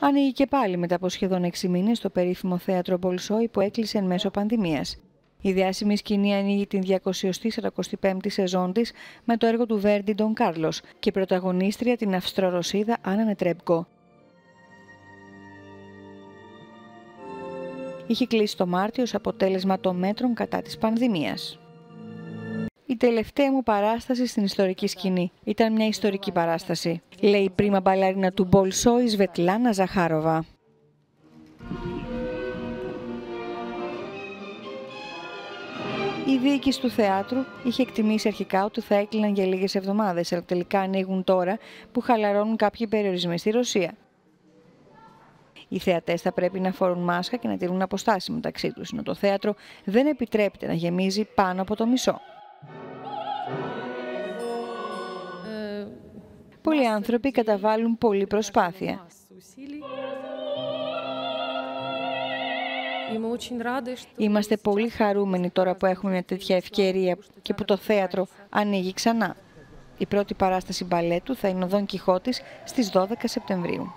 Ανοίγει και πάλι μετά από σχεδόν 6 μήνες το περίφημο θέατρο Μπολσόι που έκλεισε εν μέσω πανδημίας. Η διάσημη σκηνή ανοίγει την 245η σεζόν της με το έργο του Βέρντι Ντον Κάρλος και πρωταγωνίστρια την Αυστρορωσίδα Άννα Νετρέμπκο. Είχε κλείσει το Μάρτιο ως αποτέλεσμα των μέτρων κατά της πανδημίας. Η τελευταία μου παράσταση στην ιστορική σκηνή ήταν μια ιστορική παράσταση, λέει η πρίμα μπαλαρίνα του Μπολσόι Σβετλάνα Ζαχάροβα. Η διοίκηση του θεάτρου είχε εκτιμήσει αρχικά ότι θα έκλειναν για λίγες εβδομάδες, αλλά τελικά ανοίγουν τώρα που χαλαρώνουν κάποιοι περιορισμοί στη Ρωσία. Οι θεατές θα πρέπει να φορούν μάσκα και να τηρούν αποστάσεις μεταξύ τους, ενώ το θέατρο δεν επιτρέπεται να γεμίζει πάνω από το μισό. Πολλοί άνθρωποι καταβάλουν πολλή προσπάθεια. Είμαστε πολύ χαρούμενοι τώρα που έχουμε μια τέτοια ευκαιρία και που το θέατρο ανοίγει ξανά. Η πρώτη παράσταση μπαλέτου θα είναι ο Δον Κιχώτης στις 12 Σεπτεμβρίου.